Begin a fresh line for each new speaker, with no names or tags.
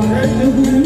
Hey,